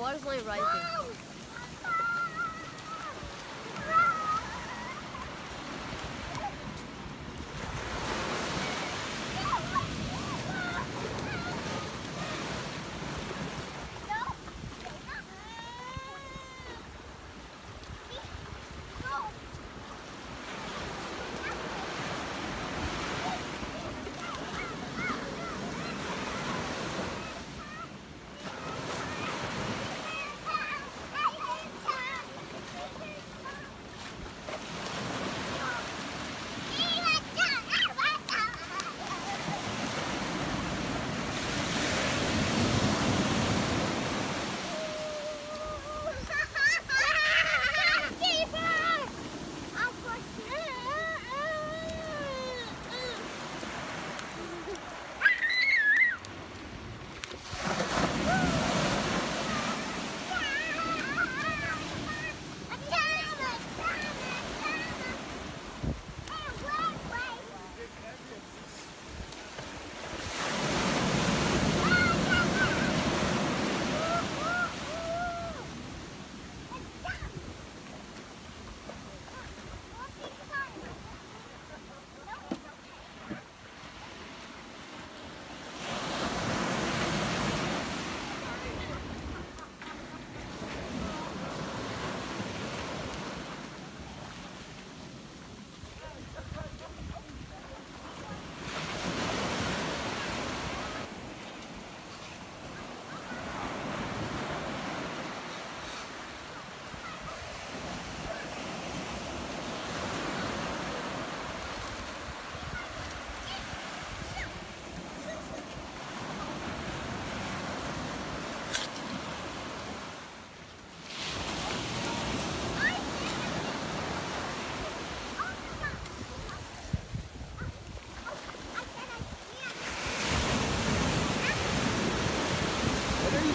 where's right here.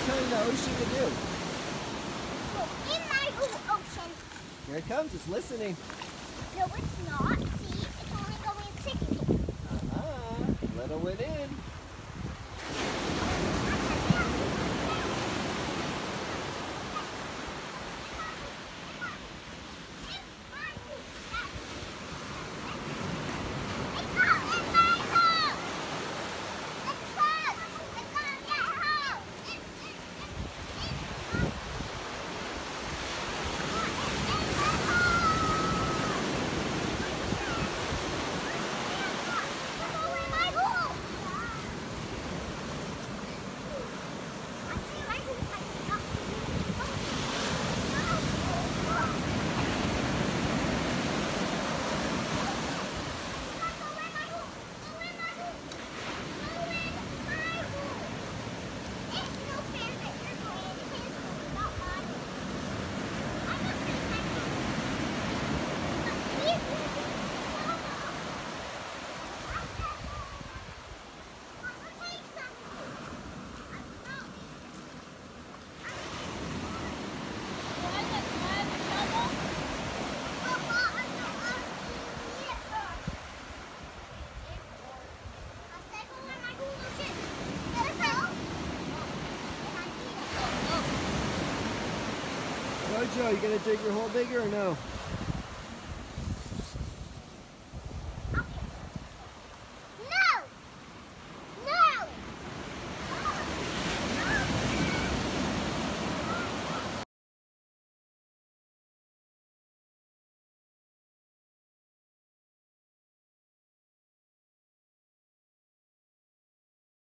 Telling the ocean to do? in my ocean. Here it comes. It's listening. No, it's not. Jojo, you gonna dig your hole bigger or no?